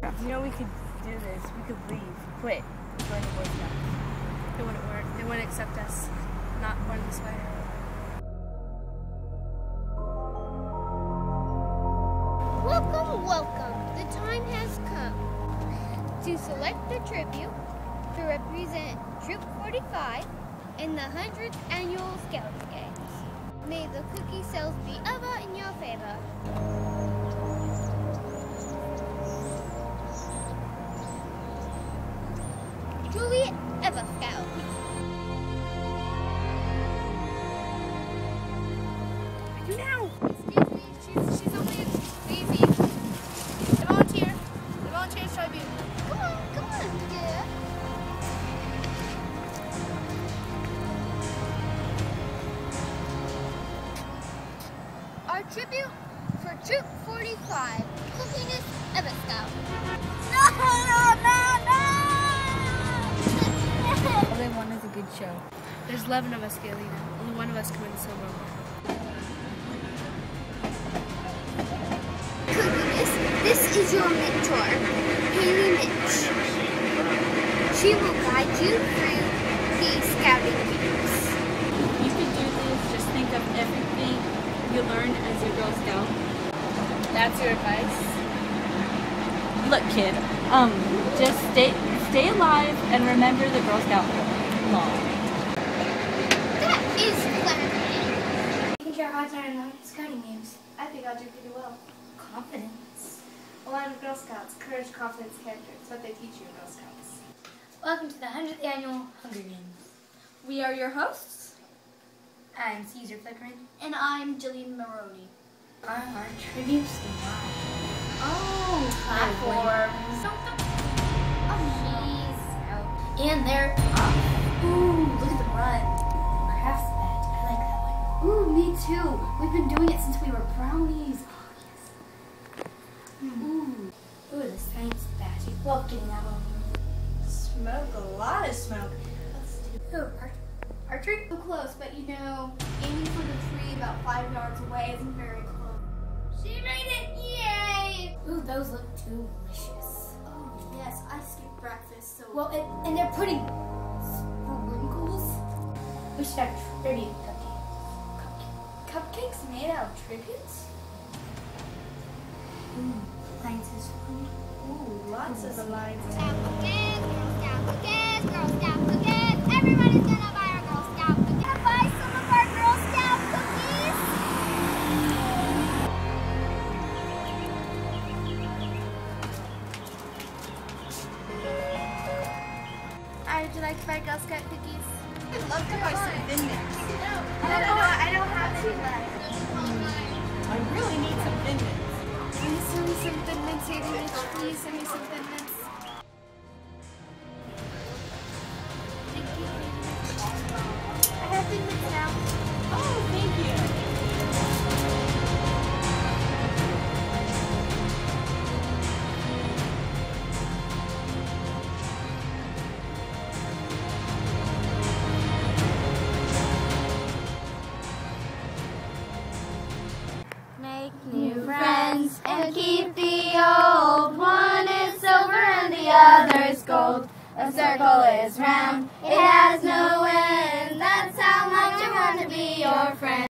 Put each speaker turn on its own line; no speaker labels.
You know we could do this. We could leave, quit, the Boy Scouts.
It wouldn't work. They wouldn't accept us. Not born this way.
Welcome, welcome. The time has come to select the tribute to represent Troop 45 in the 100th Annual Scouting Games. May the cookie sales Julie Eva Scout.
Do now. Excuse me. She's, she's only lazy. The volunteer. The volunteers tribute.
Come on, come on, dear. Our tribute for Troop 45, Cookiness Eva Scout. No, no, no!
There's 11 of us, Galena. Only one of us can win the silver award.
This is your mentor, Haley Mitch. She will guide you through the scouting games.
You can do this. Just think of everything you learned as a Girl Scout.
That's your advice?
Look, kid. Um, just stay stay alive and remember the Girl Scout law.
That is flattering.
I think your odds are in the scouting games.
I think I'll do pretty well.
Confidence.
A lot of Girl Scouts, courage, confidence, character. It's what they teach you in Girl Scouts.
Welcome to the 100th Annual Hunger Games.
We are your hosts.
I'm Caesar Flickering.
And I'm Jillian Maroney.
Our tributes to life.
Oh,
platforms.
Oh, jeez.
Oh, and they're up. Ooh, look at the run. Too. We've been doing it since we were brownies. Oh, yes. Hmm. Ooh. Ooh, the science badge. Love getting that one.
Smoke, a lot of smoke.
Let's do Ooh, arch- archery?
So close, but you know, aiming for the tree about five yards away isn't very close.
She made it! Yay!
Ooh, those look delicious.
Oh, yes, I skipped breakfast, so.
Well, it, and they're putting sprinkles. We should have tribute.
Cupcakes made out of tributes?
Ooh, science is fun.
Ooh, lots of lines.
Scout cookies, Girl Scout cookies, Girl Scout cookies. Everybody's gonna buy our Girl Scout cookies. Gonna buy some of our Girl Scout cookies.
Hi, would you like to buy Girl Scout cookies?
I'd love to buy some thin mix.
No, no, no, I don't have any Hayden Please send me some
other. A circle is round, it has no end. That's how much I want to be your friend.